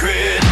could